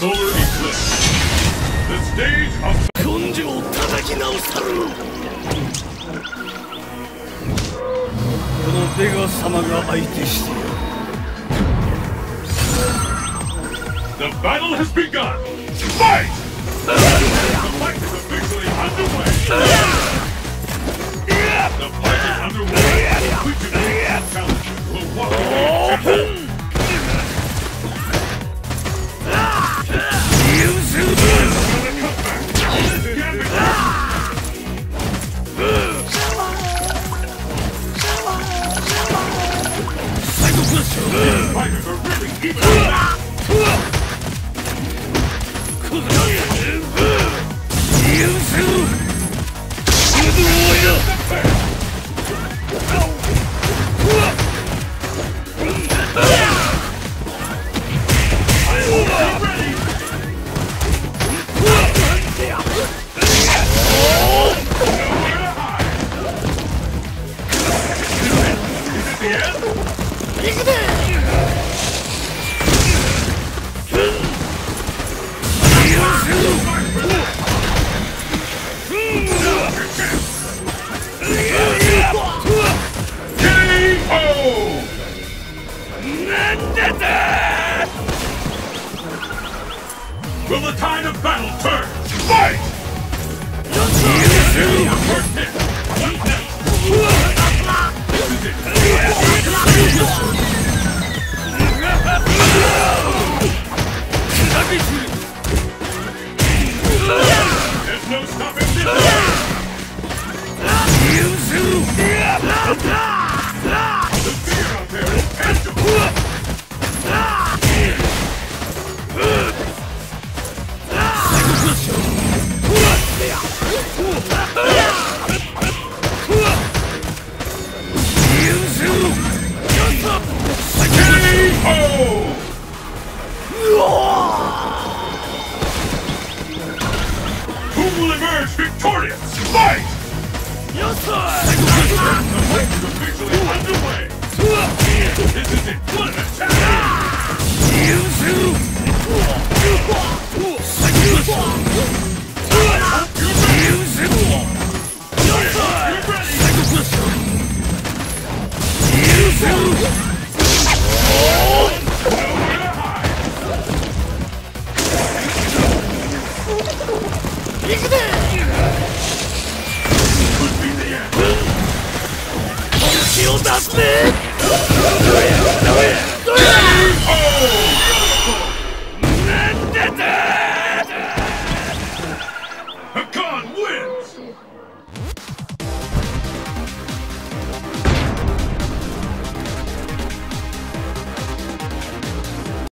solar eclipse. The stage of 根性を叩き直さるこのベガ様が相手してやる the battle has begun. Fight! The fight is officially underway. The fight is underway! We do not challengers will walk fighters are really now. did it! Will the tide of battle turn? Fight! You'll